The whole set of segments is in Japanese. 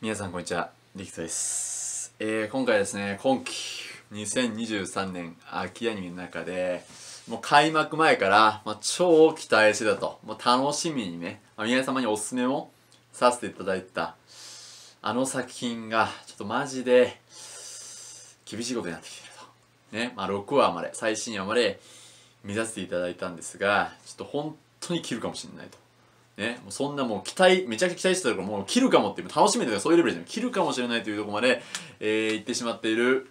皆さんこんにちは、リキトです。えー、今回ですね、今期2023年秋アニメの中で、もう開幕前から、まあ、超期待してたと、もう楽しみにね、まあ、皆様におすすめもさせていただいた、あの作品が、ちょっとマジで、厳しいことになってきてると。ね、まあ6話まで、最新話まで見させていただいたんですが、ちょっと本当に切るかもしれないと。ね、もうそんなもう期待、めちゃくちゃ期待してたからもう切るかもって、楽しみとかそういうレベルじゃない、切るかもしれないというところまで、えー、行ってしまっている、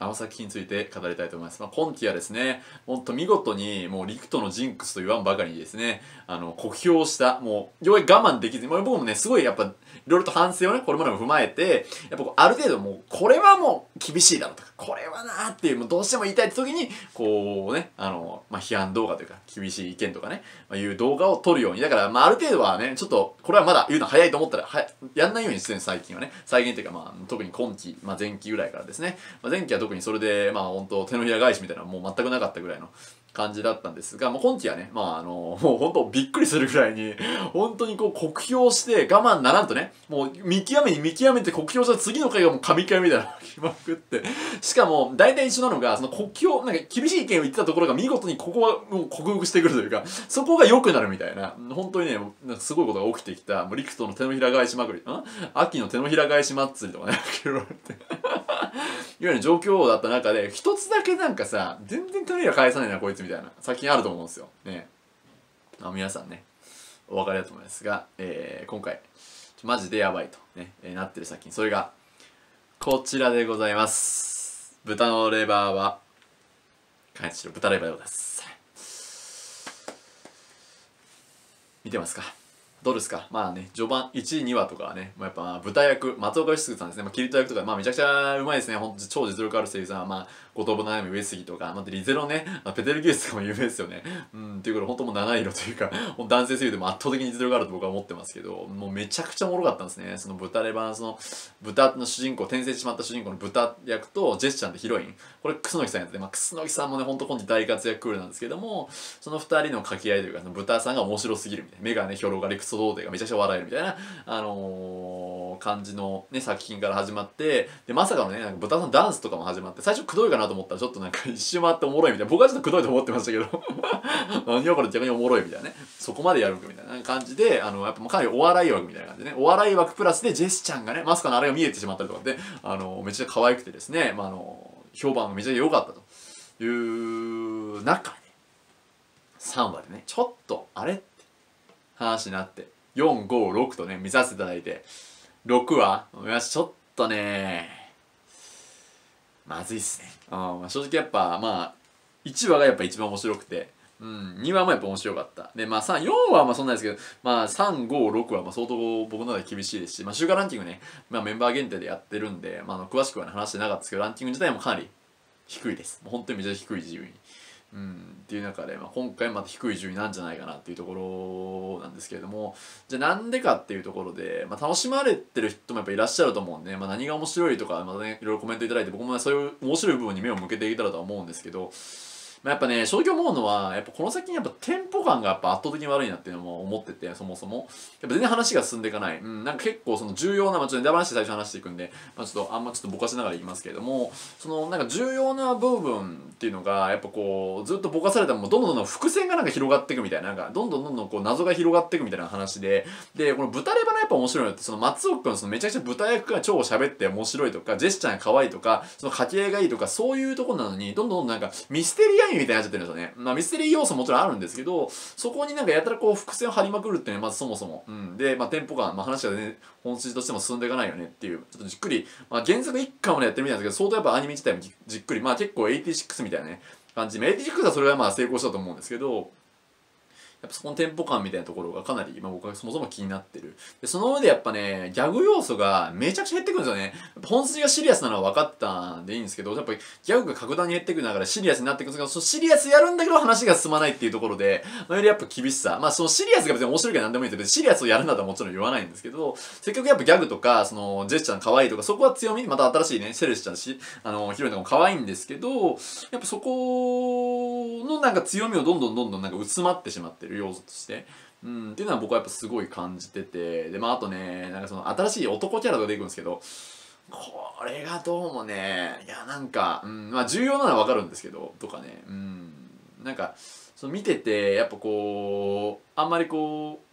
あの作品について語りたいと思います。まあ、今期はですね、ほんと見事に、もう陸とのジンクスと言わんばかりにですね、あの、酷評した、もう、ようやく我慢できずに、僕もね、すごいやっぱ、いろいろと反省をね、これまでも踏まえて、やっぱある程度もう、これはもう厳しいだろうとか、これはなーっていう、もうどうしても言いたいって時に、こうね、あの、まあ、批判動画というか、厳しい意見とかね、まあ、いう動画を撮るように、だから、まあ、ある程度はね、ちょっと、これはまだ言うの早いと思ったら、はやんないようにしてるんです、最近はね。最近っていうか、まあ、特に今期、まあ、前期ぐらいからですね。まあ、前期は特にそれで、まあ、本当手のひら返しみたいなもう全くなかったぐらいの感じだったんですが、まあ、今期はね、まあ、あの、も う本当びっくりするぐらいに、本当にこう、酷評して我慢ならんとね、もう見極めに見極めて酷評した次の回がもう神回みたいなのが来まくって、しかも、大体一緒なのが、その酷評、なんか厳しい意見を言ってたところが見事にここはもう克服してくるというか、そこが良くなるみたいな、本当にね、すごいことが起きてきた、もう陸との手のひら返しまくり、ん秋の手のひら返し祭りとかね、いろいろあって。いわゆる状況だった中で、一つだけなんかさ、全然手のひら返さないな、こいつみたいな作品あると思うんですよ。ね。まあ、皆さんね、お分かりだと思いますが、えー、今回、マジでやばいとね、えーなってる作品。それが、こちらでございます。豚のレバーは、加熱しろ、豚レバーでございます。見てますか？どうですか？まあね、序盤、1位、2話とかはね、まあ、やっぱ豚役、松岡義嗣さんですね、まあ、キリト役とか、まあめちゃくちゃうまいですね、ほんと超実力ある声優さん、まあ、後藤の悩み上杉とか、まあ、リゼロね、ペテルギウスとかも有名ですよね。うん、っていうことで本当もう七色というか、男性声優でも圧倒的に実力あると僕は思ってますけど、もうめちゃくちゃおもろかったんですね。その豚レバーその、豚の主人公、転生してしまった主人公の豚役と、ジェスちゃんってヒロイン、これ、楠木さんやって、まあ、楠木さんもね、ほんと今期大活躍クールなんですけども、その二人の掛け合いというか、その豚さんが面白すぎるみたいな、目がね、広がりソ童貞がめちゃくちゃ笑えるみたいな、あのー、感じのね、作品から始まって、で、まさかのね、なんか豚さんダンスとかも始まって、最初くどいかなと思ったら、ちょっとなんか 一周回っておもろいみたいな、僕はちょっとくどいと思ってましたけど、何やこれ逆におもろいみたいなね、そこまでやるかみたいな感じで、あの、やっぱかなりお笑い枠みたいな感じでね、お笑い枠プラスでジェスちゃんがね、まさかのあれが見えてしまったりとかで、あの、めちゃ可愛くてですね、まあ、あの、評判がめちゃ良かったという中で、3話でね、ちょっと、あれ話になって、4、5、6とね、見させていただいて、6話、いやちょっとね、まずいっすね。あまあ正直やっぱ、まあ、1話がやっぱ一番面白くて、うん、2話もやっぱ面白かった。で、まあ3、4話はまあそんなんですけど、まあ3、5、6はまあ相当僕の中で厳しいですし、まあ週間ランキングね、まあメンバー限定でやってるんで、まあ詳しくは、ね、話してなかったですけど、ランキング自体もかなり低いです。もう本当にめちゃ低い順位。うん、っていう中で、まあ、今回また低い順位なんじゃないかなっていうところなんですけれどもじゃあなんでかっていうところで、まあ、楽しまれてる人もやっぱいらっしゃると思うんで、まあ、何が面白いとかまたねいろいろコメントいただいて僕もそういう面白い部分に目を向けていけたらとは思うんですけど、まあ、やっぱね正直思うのはやっぱこの先にやっぱテンポ感がやっぱ圧倒的に悪いなっていうのも思っててそもそも。やっぱ全然話が進んでいかない、うん、なんか結構その重要な、まあ、ちょっとネタ話で最初話していくんで、まあ、ちょっとあんまちょっとぼかしながら言いますけれどもそのなんか重要な部分っていうのがやっぱこうずっとぼかされたもうどんどんどんどん伏線がなんか広がっていくみたいななんかどんどんどんどんこう謎が広がっていくみたいな話ででこの豚レバのやっぱ面白いのってその松岡君そのめちゃくちゃ豚役が超喋って面白いとかジェスチャーが可愛いとかその掛け合いがいいとかそういうところなのにどんどんどんなんかミステリアニメみたいになっちゃってるんですよね。まあミステリー要素もちろんあるんですけどそこになんかやたらこう伏線を張りまくるってねまずそもそも、うん、でまあテンポ感、まあ、話がね本筋としても進んでいかないよねっていうちょっとじっくり、まあ、原作1巻までやってみたんですけど相当やっぱアニメ自体もじっくり。まあ結構86みたいなね感じ。で86はそれはまあ成功したと思うんですけどやっぱそこのテンポ感みたいなところがかなり、まあ、僕はそもそも気になってる。でその上でやっぱねギャグ要素がめちゃくちゃ減ってくるんですよね。本筋がシリアスなのは分かったんでいいんですけどやっぱりギャグが格段に減ってくる中でシリアスになってくるんですけどそのシリアスやるんだけど話が進まないっていうところで、まあ、よりやっぱ厳しさ。まあそのシリアスが別に面白いから何でもいいんですけどシリアスをやるんだとはもちろん言わないんですけどせっかくやっぱギャグとかそのジェスチャーの可愛いとかそこは強みまた新しいねセレスちゃんしあのヒロインとかも可愛いんですけどやっぱそこのなんか強みをどんどんどんどんなんか薄まってしまってる。要素として。うん、っていうのは僕はやっぱすごい感じてて。でまああとねなんかその新しい男キャラが出てくるんですけどこれがどうもねいやなんか、うん、まあ重要なのはわかるんですけどとかね。うんなんかその見ててやっぱこうあんまりこう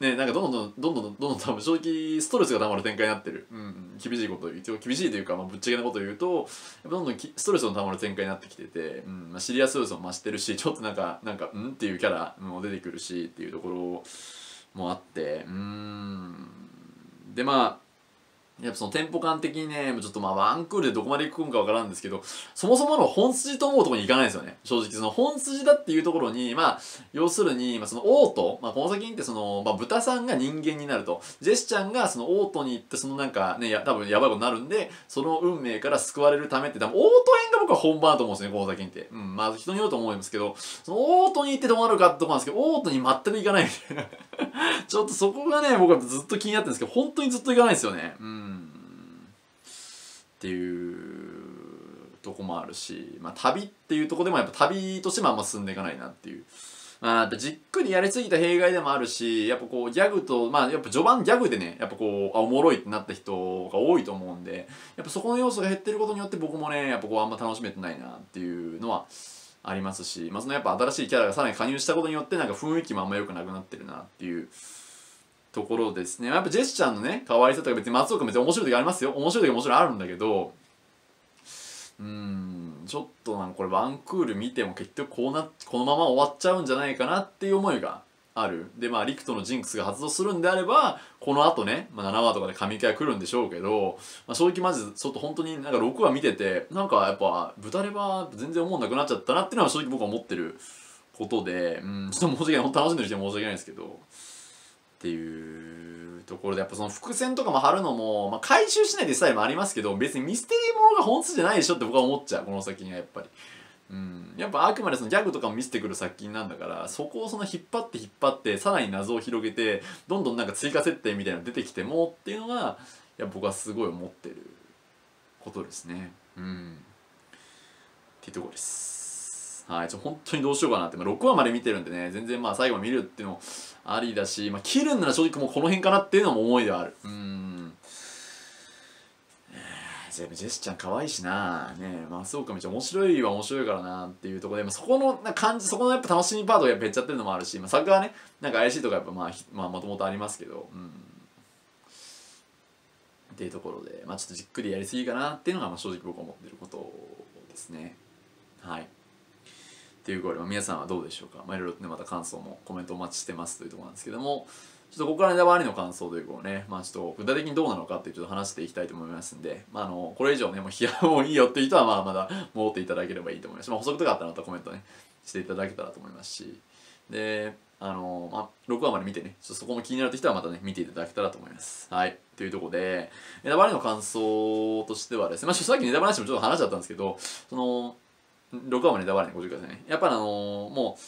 ねなんかどんどんどんどんどんどん多分正直ストレスが溜まる展開になってる、うんうん、厳しいことを言う厳しいというか、まあ、ぶっちゃけなことを言うとやっぱどんどんきストレスの溜まる展開になってきてて、うんまあ、シリアス要素も増してるし ちょっとなんかなんかうん？っていうキャラも出てくるしっていうところもあってうん。でまあやっぱそのテンポ感的にね、ちょっとまあワンクールでどこまで行くんかわからんですけど、そもそもの本筋と思うところに行かないですよね。正直その本筋だっていうところに、まあ、要するに、まあその王と、まあこの先にってその、まあ豚さんが人間になると、ジェスちゃんがその王都に行ってそのなんかね、や多分やばいことになるんで、その運命から救われるためって、多分王と編が本番だと思うんですね、この先にって。うん、まあ人によると思うんですけど、そのオートに行ってどうなるかってとこなんですけど、オートに全く行かないみたいな。ちょっとそこがね、僕はずっと気になってるんですけど、本当にずっと行かないんですよね。うん。っていうとこもあるし、まあ、旅っていうとこでもやっぱ旅としてもあんま進んでいかないなっていう。まあ、じっくりやりすぎた弊害でもあるしやっぱこうギャグとまあやっぱ序盤ギャグでねやっぱこうあおもろいってなった人が多いと思うんでやっぱそこの要素が減ってることによって僕もねやっぱこうあんま楽しめてないなっていうのはありますし、まあ、そのやっぱ新しいキャラがさらに加入したことによってなんか雰囲気もあんま良くなくなってるなっていうところですね。やっぱジェスチャーのね可愛さとか別に松岡別に面白い時ありますよ。面白い時もちろんあるんだけどうん。ちょっとなんかこれワンクール見ても結局こうなこのまま終わっちゃうんじゃないかなっていう思いがある。でまあリクトのジンクスが発動するんであればこのあとね、まあ、7話とかで神回来るんでしょうけど、まあ、正直マジちょっと本当になんか6話見ててなんかやっぱ豚レバー全然思んなくなっちゃったなっていうのは正直僕は思ってることで、うん、ちょっと申し訳ない本当楽しんでる人は申し訳ないですけど。っていうところでやっぱその伏線とかも張るのも、まあ、回収しないでさえもありますけど別にミステリーものが本質じゃないでしょって僕は思っちゃうこの先にはやっぱり。うん、やっぱあくまでそのギャグとかも見せてくる作品なんだからそこをその引っ張って引っ張ってさらに謎を広げてどんどんなんか追加設定みたいなの出てきてもっていうのがいや僕はすごい思ってることですね。うんっていうとこです。はい、ちょ本当にどうしようかなって、まあ、6話まで見てるんでね全然まあ最後見るっていうのもありだし、まあ、切るんなら正直もうこの辺かなっていうのも思いではある。うん。全部ジェスちゃん可愛いしな。ねまあそうかめっちゃ面白いは面白いからなっていうところで、まあ、そこのな感じそこのやっぱ楽しみパートがやっぱ減っちゃってるのもあるし、まあ、作画はねなんか怪しいとかやっぱまあひまあもともとありますけどうん。っていうところでまあちょっとじっくりやりすぎかなっていうのがまあ正直僕は思ってることですね。はいっていうことで、まあ、皆さんはどうでしょうか、まあ、いろいろねまた感想もコメントお待ちしてますというところなんですけどもちょっとここからネタバレの感想というかね、まあ、ちょっと具体的にどうなのかっていうちょっと話していきたいと思いますんで、まあ、あのこれ以上ねもう批判もいいよっていう人はまあまだ戻っていただければいいと思います、まあ、補足とかあったらまたコメントねしていただけたらと思いますしであのまあ、6話まで見てね、ちょっとそこも気になるって人はまたね、見ていただけたらと思います。はい。というところで、ネタバレの感想としてはですね、まあ、さっきネタバレの話もちょっと話しちゃったんですけど、その、6話までネタバレにご注意くださいね。やっぱりあのーもう、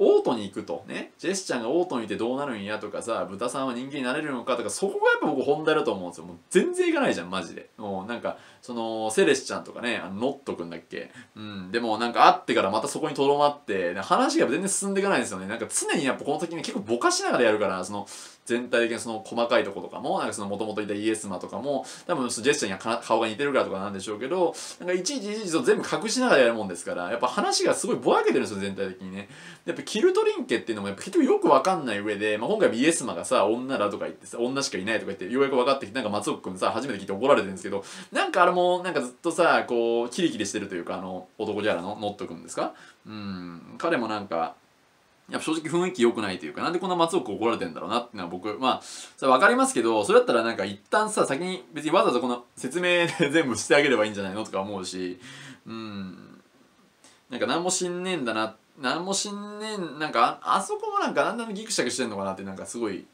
オートに行くと。ね。ジェスちゃんがオートにいてどうなるんやとかさ豚さんは人間になれるのかとかそこがやっぱ僕本題だと思うんですよ。もう全然いかないじゃんマジで。もうなんかそのセレスちゃんとかねあのノットくんだっけ。うん。でもなんか会ってからまたそこにとどまって話が全然進んでいかないんですよね。なんか常にやっぱこの時に結構ぼかしながらやるからその全体的にその細かいとことかもなんかその元々いたイエスマとかも多分ジェスちゃんには顔が似てるからとかなんでしょうけどなんかいちいちいちいち全部隠しながらやるもんですからやっぱ話がすごいぼやけてるんですよ全体的にね。やっぱキルトリンケっていうのもやっぱ結局よくわかんない上で、まあ、今回もイエスマがさ女だとか言ってさ女しかいないとか言ってようやく分かってきてなんか松岡君さ初めて聞いて怒られてるんですけどなんかあれもなんかずっとさこうキリキリしてるというかあの男キャラのノット君ですか？うん彼もなんかやっぱ正直雰囲気良くないというかなんでこんな松岡怒られてんだろうなってのは僕まあそれ分かりますけどそれだったらなんか一旦さ先に別にわざわざこの説明で全部してあげればいいんじゃないのとか思うしうんなんか何も知んねえんだなっ何もしんねえなんかあそこもなんかだんだんギクシャクしてんのかなってなんかすごい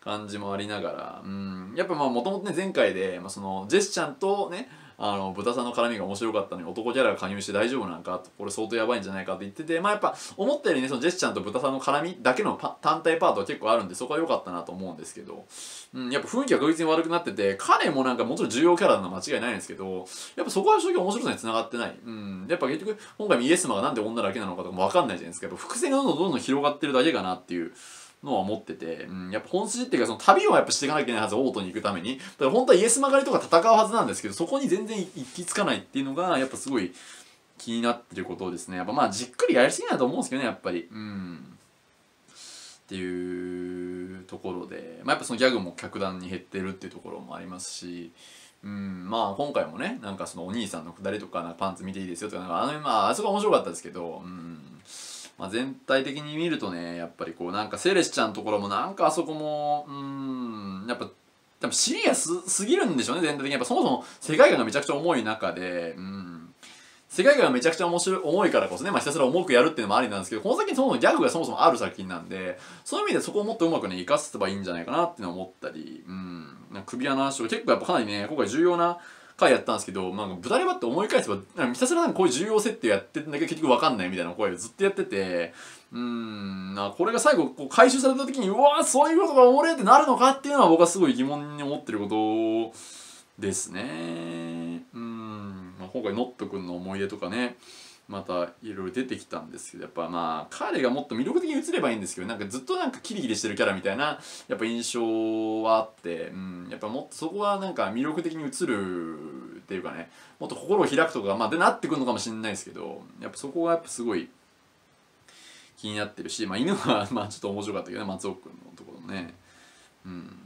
感じもありながら。うん。やっぱまあもともとね前回で、まあ、そのジェスちゃんとねあの豚さんの絡みが面白かったのに男キャラが加入して大丈夫なんか？これ相当やばいんじゃないかって言っててまあやっぱ思ったよりねそのジェスちゃんと豚さんの絡みだけの単体パートは結構あるんでそこは良かったなと思うんですけど、うん、やっぱ雰囲気が確実に悪くなってて彼もなんかもちろん重要キャラなのは間違いないんですけどやっぱそこは正直面白さに繋がってない、うん、やっぱ結局今回イエスマがなんで女だけなのかとかも分かんないじゃないですか。やっぱ伏線がどんどんどんどん広がってるだけかなっていう。のは思ってて、うん、やっぱ本筋っていうかその旅をやっぱしていかなきゃいけないはずオートに行くために。だから本当はイエス曲がりとか戦うはずなんですけどそこに全然行き着かないっていうのがやっぱすごい気になってることですね。やっぱまあじっくりやりすぎないと思うんですけどねやっぱり。うん。っていうところで、まあ、やっぱそのギャグも客団に減ってるっていうところもありますし。うん。まあ今回もねなんかそのお兄さんのくだりとかパンツ見ていいですよとかなんかあのまああそこは面白かったですけど。うん。まあ、全体的に見るとねやっぱりこうなんかセレシちゃんのところもなんかあそこもうんやっぱ多分シリアスすぎるんでしょうね全体的に。やっぱそもそも世界観がめちゃくちゃ重い中でうん。世界観がめちゃくちゃ面白い重いからこそね、まあ、ひたすら重くやるっていうのもありなんですけどこの先にそもそもギャグがそもそもある作品なんでそういう意味でそこをもっとうまくね生かせばいいんじゃないかなっていうのを思ったりうん。首輪の話を結構やっぱかなりね今回重要な回やったんですけど、まあ、ブタレバって思い返せばひたすらなんかこういう重要設定やってるんだけど結局わかんないみたいな声をずっとやっててうんなこれが最後こう回収された時にうわそういうことがおもれってなるのかっていうのは僕はすごい疑問に思ってることですね。うん、まあ、今回ノット君の思い出とかね。またいろいろ出てきたんですけどやっぱまあ彼がもっと魅力的に映ればいいんですけどなんかずっとなんかキリキリしてるキャラみたいなやっぱ印象はあって、うん、やっぱもっとそこはなんか魅力的に映るっていうかねもっと心を開くとかまあでなってくるのかもしれないですけどやっぱそこがやっぱすごい気になってるし、まあ、犬は まあちょっと面白かったけどね松尾君のところね。うん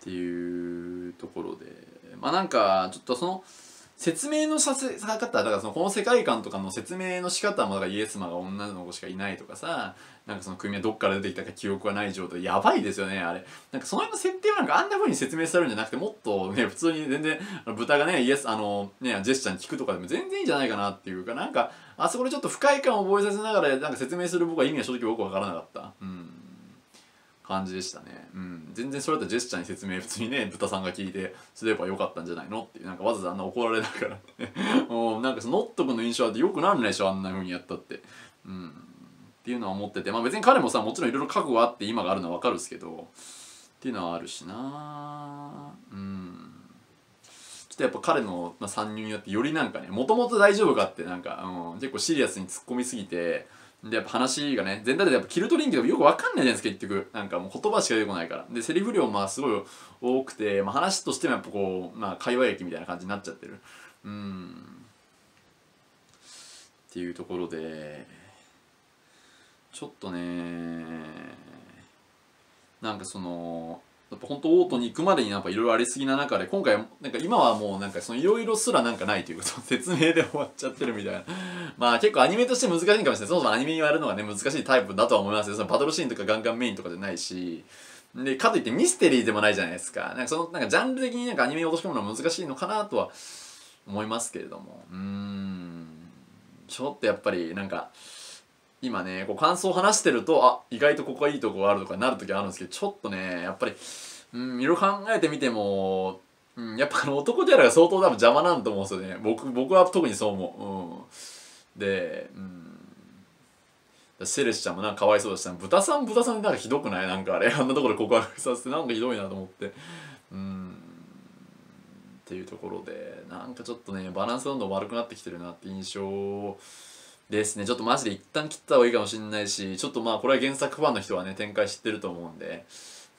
っていうところでまあなんかちょっとその説明のさせ方だからそのこの世界観とかの説明の仕方もだからイエスマが女の子しかいないとかさなんかその組はどっから出てきたか記憶がない状態。やばいですよねあれ。なんかその辺の設定はなんかあんな風に説明されるんじゃなくてもっとね普通に全然豚がねイエスあのねジェスチャーに聞くとかでも全然いいんじゃないかなっていうかなんかあそこでちょっと不快感を覚えさせながらなんか説明する僕は意味は正直よくわからなかった。うん。感じでしたね。うん。全然それだったらジェスチャーに説明普通にね豚さんが聞いてすればよかったんじゃないの？ってなんかわざわざあんな怒られながら。もうなんかそのノット君の印象あってよくなんないでしょあんな風にやったって。うん。っていうのは思ってて。まあ別に彼もさもちろんいろいろ覚悟あって今があるのは分かるんすけど。っていうのはあるしな。うん。ちょっとやっぱ彼の参入によってよりなんかねもともと大丈夫かってなんか、うん、結構シリアスに突っ込みすぎてでやっぱ話がね全体でやっぱキルトリンクでもよくわかんないじゃないですか結局。なんかもう言葉しか出てこないから。でセリフ量もまあすごい多くて、まあ、話としてもやっぱこう、まあ、会話劇みたいな感じになっちゃってる。うん。っていうところでちょっとねなんかそのやっぱ本当オートに行くまでになんかいろいろありすぎな中で今回なんか今はもうなんかそのいろいろすらなんかないというか 説明で終わっちゃってるみたいな。まあ結構アニメとして難しいかもしれないそもそもアニメにやるのがね難しいタイプだとは思いますそのバトルシーンとかガンガンメインとかじゃないし。でかといってミステリーでもないじゃないですか。なんかそのなんかジャンル的になんかアニメに落とし込むのは難しいのかなとは思いますけれども。うん。ちょっとやっぱりなんか今ねこう感想を話してるとあ意外とここはいいとこがあるとかなる時あるんですけどちょっとねやっぱりうんいろいろ考えてみても、うん、やっぱあの男キャラが相当多分邪魔なんと思うんですよね。僕僕は特にそう思う、うん、で、うん、セレスちゃんもなんかかわいそうだし豚さん豚さんなんかひどくない？なんかあれあんなところ告白させてなんかひどいなと思って。うん。っていうところでなんかちょっとねバランスどんどん悪くなってきてるなって印象をですね。ちょっとマジで一旦切った方がいいかもしれないしちょっとまあこれは原作ファンの人はね展開知ってると思うんで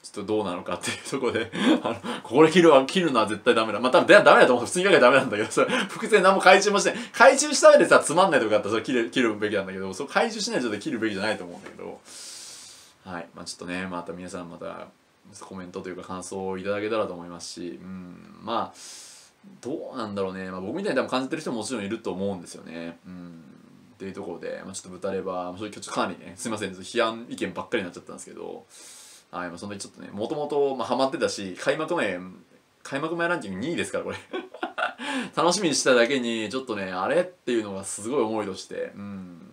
ちょっとどうなのかっていうとこで あのここで切るは切るのは絶対ダメだ。まあ多分ダメだと思う。普通に考えたらダメなんだけどそれ伏線何も回収もして回収した上でさつまんないとかあったらそれ切る切るべきなんだけどそ回収しないと切るべきじゃないと思うんだけど。はい。まあちょっとねまた皆さんまたコメントというか感想をいただけたらと思いますしうん。まあどうなんだろうね、まあ、僕みたいに多分感じてる人ももちろんいると思うんですよね。うん。っていうところで、まあ、ちょっと豚レバーそういうかなりねすいません批判意見ばっかりになっちゃったんですけどはいまあ、そんなちょっとねもともとハマってたし開幕前開幕前ランキング2位ですからこれ。楽しみにしただけにちょっとねあれっていうのがすごい思いとしてうん。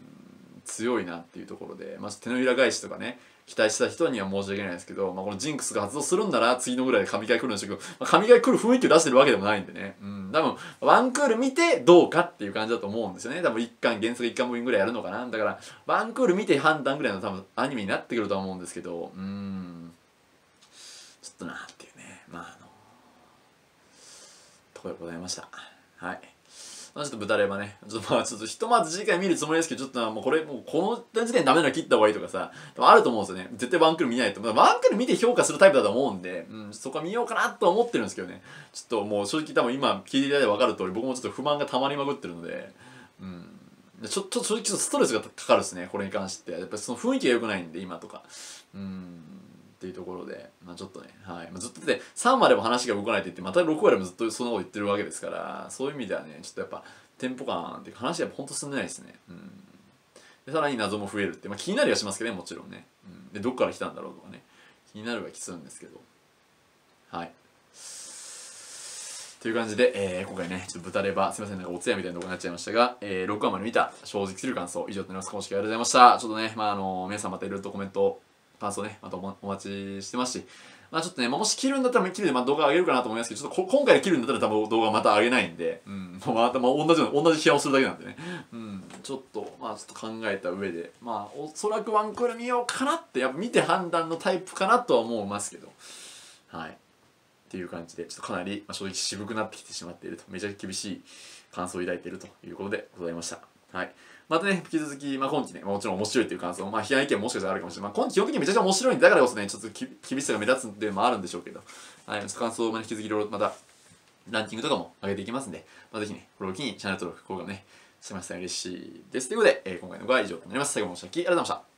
強いなっていうところで、まあ、手の裏返しとかね期待した人には申し訳ないですけど、まあ、このジンクスが発動するんなら次のぐらいで神回来るんでしょうけど、まあ、神回来る雰囲気を出してるわけでもないんでね。うん。多分、ワンクール見てどうかっていう感じだと思うんですよね。多分1巻、原作1巻分ぐらいやるのかな。だから、ワンクール見て判断ぐらいの多分アニメになってくるとは思うんですけど、うん。ちょっとなっていうね。まあ、あの、ところでございました。はい。まあ、ちょっと豚レバね。ちょっとまあちょっとひとまず次回見るつもりですけど、ちょっともうこれ、もうこの時点ダメなら切った方がいいとかさ、あると思うんですよね。絶対ワンクール見ないと。ワンクール見て評価するタイプだと思うんで、うん、そこは見ようかなと思ってるんですけどね。ちょっともう正直多分今聞いていただいて分かる通り、僕もちょっと不満が溜まりまくってるので、うん。ちょっと正直ちょっとストレスがかかるですね、これに関して。やっぱその雰囲気が良くないんで、今とか。うん。っていうところで、まあ、ちょっとね、はい。まあ、ずっとで、3話でも話が動かないって言って、また6話でもずっとそんなこと言ってるわけですから、そういう意味ではね、ちょっとやっぱ、テンポ感っていう話はほんと進んでないですね。うん。で、さらに謎も増えるって、まあ、気になりはしますけどね、もちろんね。うん。で、どっから来たんだろうとかね。気になるはきするんですけど。はい。という感じで、えー、今回ね、ちょっと豚レバ、すいません、なんかお通夜みたいな動画になっちゃいましたが、えー、6話まで見た正直する感想、以上となります。今週ありがとうございました。ちょっとね、まあ、あの皆さんまたいろいろとコメント、感想ね、またお待ちしてますし、まあちょっとね、まあ、もし切るんだったら切るでまあ動画上げるかなと思いますけど、ちょっと今回で切るんだったら多分動画また上げないんで、うん、またまあ同じような、同じ批判をするだけなんでね、うん、ちょっと、まあちょっと考えた上で、まあおそらくワンクール見ようかなって、やっぱ見て判断のタイプかなとは思いますけど、はい。っていう感じで、ちょっとかなり、まあ、正直渋くなってきてしまっていると、めちゃ厳しい感想を抱いているということでございました。はい。またね、引き続き、まあ、今期ね、もちろん面白いという感想、まあ、批判意見もしかしたらあるかもしれない。まあ、今期基本的にめちゃくちゃ面白いんだからこそね、ちょっと厳しさが目立つっていうのもあるんでしょうけど、はい、感想を、まあ、引き続きいろいろまた、ランキングとかも上げていきますんで、まあ、ぜひね、これを機にチャンネル登録、高評価もね、してましたら嬉しいです。ということで、えー、今回の動画は以上となります。最後までご視聴ありがとうございました。